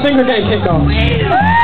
I think we're